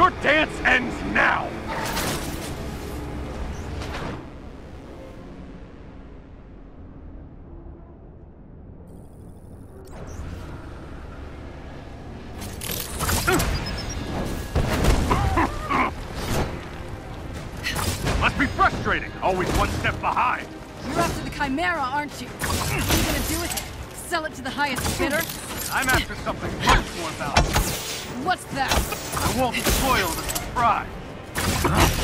Your dance ends now! Must be frustrating, always one step behind. You're after the Chimera, aren't you? What are you gonna do with it? Sell it to the highest bidder? I'm after something much more valuable. What's that? I won't spoil the surprise.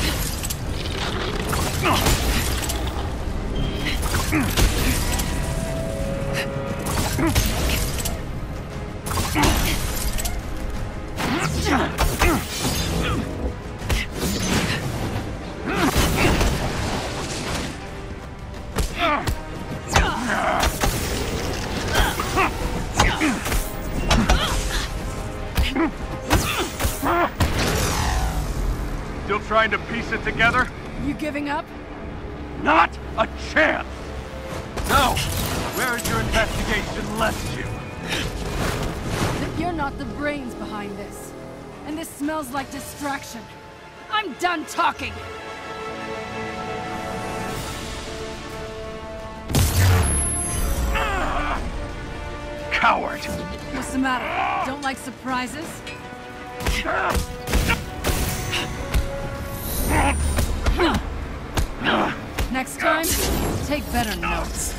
Still trying to piece it together? You giving up? Not a chance! No! Where has your investigation left you? That you're not the brains behind this. And this smells like distraction. I'm done talking! Coward! What's the matter? Don't like surprises? Ah! Next time, take better notes.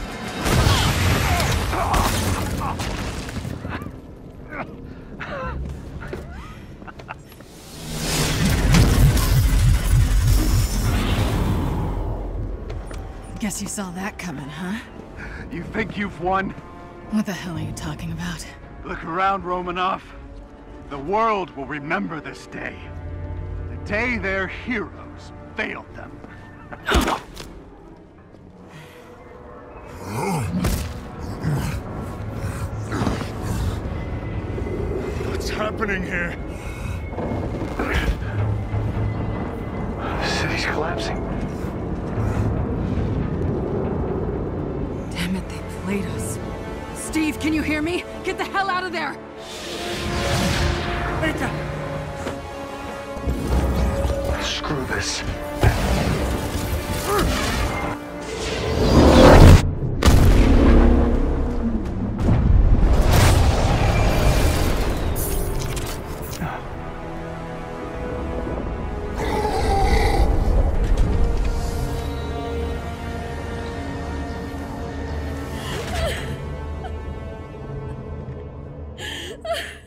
Guess you saw that coming, huh? You think you've won? What the hell are you talking about? Look around, Romanov. The world will remember this day. The day their heroes failed them. What's happening here? The city's collapsing. Damn it, they played us. Steve, can you hear me? Get the hell out of there! Screw this. Ugh.